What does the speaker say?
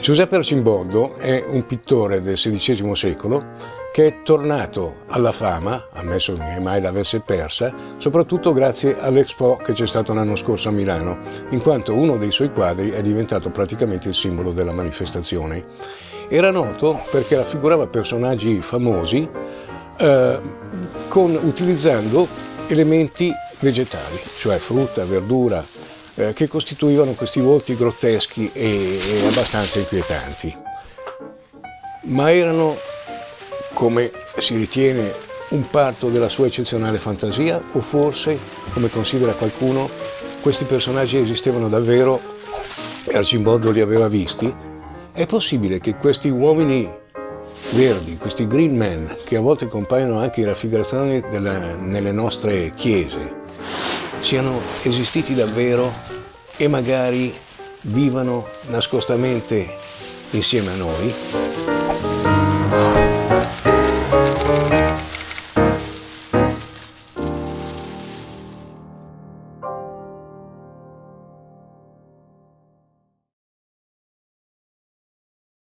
Giuseppe Arcimboldo è un pittore del XVI secolo che è tornato alla fama, ammesso che mai l'avesse persa, soprattutto grazie all'Expo che c'è stato l'anno scorso a Milano, in quanto uno dei suoi quadri è diventato praticamente il simbolo della manifestazione. Era noto perché raffigurava personaggi famosi eh, con, utilizzando elementi vegetali, cioè frutta, verdura, eh, che costituivano questi volti grotteschi e, e abbastanza inquietanti. Ma erano, come si ritiene, un parto della sua eccezionale fantasia o forse, come considera qualcuno, questi personaggi esistevano davvero e Arcimboldo li aveva visti? È possibile che questi uomini verdi, questi green men, che a volte compaiono anche in raffigurazioni della, nelle nostre chiese, siano esistiti davvero e magari vivano nascostamente insieme a noi.